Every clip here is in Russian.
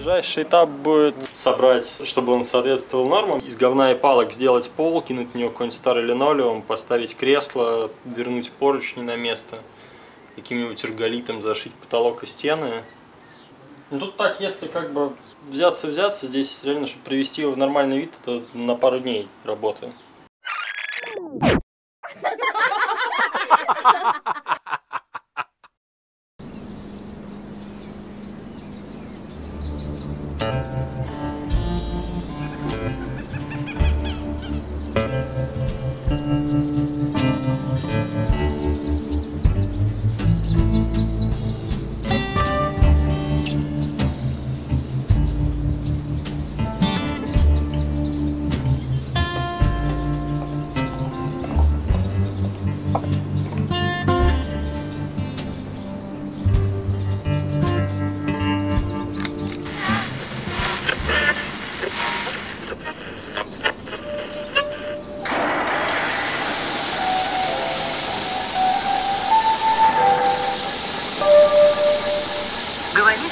Ближайший этап будет собрать, чтобы он соответствовал нормам. Из говна и палок сделать пол, кинуть в него какой-нибудь старый линолеум, поставить кресло, вернуть поручни на место, каким-нибудь эрголитом зашить потолок и стены. Ну, тут так, если как бы взяться-взяться, здесь реально, чтобы привести его в нормальный вид, это на пару дней работы.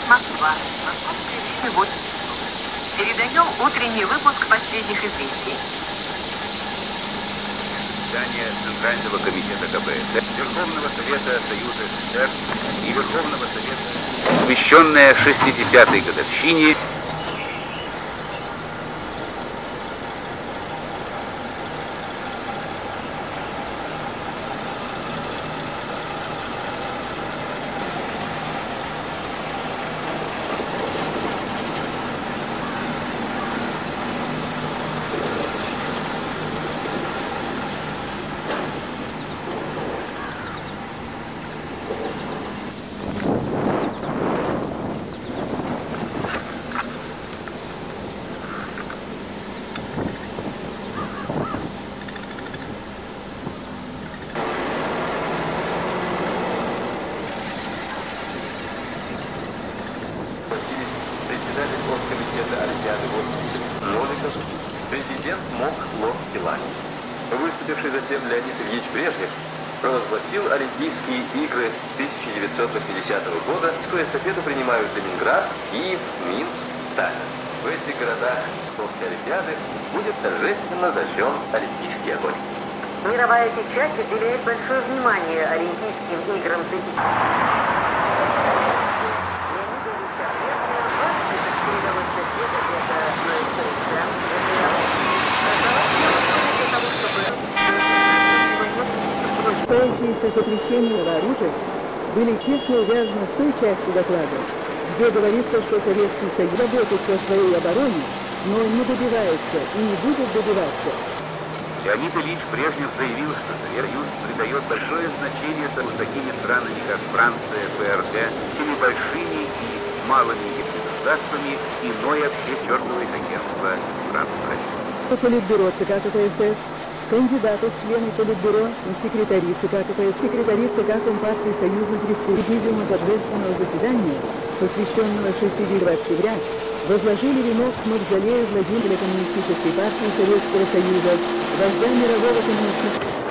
Москва. Московское время 8 часов. Передаем утренний выпуск последних известий. Заседание Центрального комитета КПСС, Верховного Совета Союза СССР и Верховного Совета, посвященное 60-й годовщине оргкомитета Олимпиады 80 Новиков, президент МОК Лох Пилани. Выступивший затем Леонид Ильич Брежнев провозгласил Олимпийские игры 1980 года. Сквозь эстафету принимают Ленинград, Киев, Минск, Таллин. В этих городах Московской Олимпиады будет торжественно зажжен Олимпийский огонь. Мировая печать уделяет большое внимание Олимпийским играм 2000. Касающиеся запрещения вооружия, были тесно увязаны с той частью доклада, где говорится, что Советский Союз работает по своей обороне, но не добивается и не будет добиваться Леонид Ильич Брежнев заявил, что Союз придает большое значение с такими странами, как Франция, ФРГ, теми большими и малыми государствами иной вообще чертовой агентства Франции. Политбюро ЦК КПСС, кандидатов члены Политбюро и секретари ЦК КПСС, секретари ЦК Компартии Союзных Республик, Президиума торжественного заседания, посвященного 6 октября, возложили венок к мавзолею Владимира Коммунистической партии Советского Союза, вождя мирового коммунистического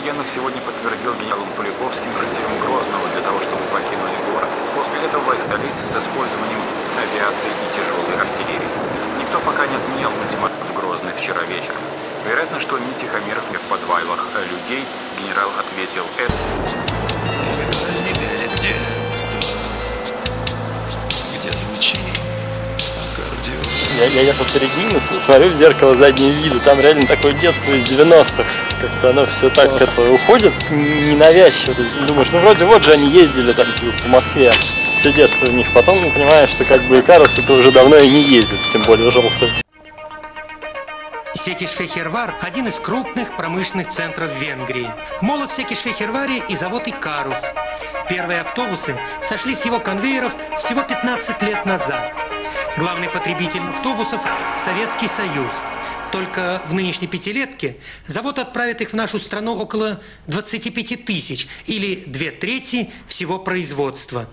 военных сегодня подтвердил генерал Поликовским жителям Грозного для того, чтобы покинули город. После этого войск столицы с использованием авиации и тяжелой артиллерии. Никто пока не отменял ультиматум в Грозный вчера вечером. Вероятно, что ни Тихомиров, ни в подвалах людей генерал ответил «Это». Я, я ехал перед ним и см- смотрю в зеркало заднего вида. Там реально такое детство из 90-х. Как-то оно все так это уходит ненавязчиво. То есть думаешь, ну вроде вот же они ездили там типа по Москве. Все детство у них. Потом ну, понимаешь, что как бы Икарус это уже давно и не ездит, тем более желтый. Секиш-Фехервар – один из крупных промышленных центров Венгрии. Молот Секиш-Фехерваре и завод «Икарус». Первые автобусы сошли с его конвейеров всего 15 лет назад. Главный потребитель автобусов – Советский Союз. Только в нынешней пятилетке завод отправит их в нашу страну около 25 тысяч или две трети всего производства.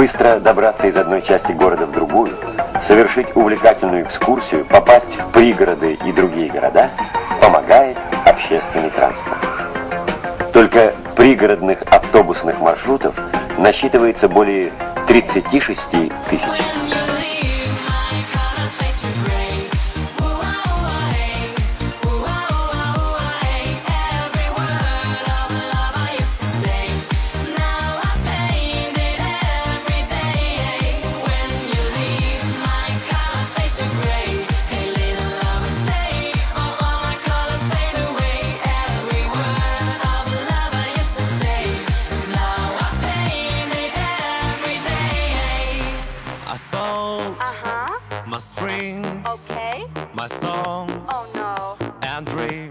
Быстро добраться из одной части города в другую, совершить увлекательную экскурсию, попасть в пригороды и другие города помогает общественный транспорт. Только пригородных автобусных маршрутов насчитывается более 36 тысяч. My songs Oh no. and dreams.